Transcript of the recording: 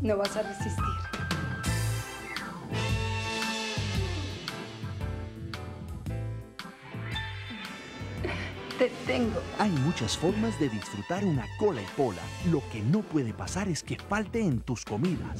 No vas a resistir. Te tengo. Hay muchas formas de disfrutar una cola y pola. Lo que no puede pasar es que falte en tus comidas.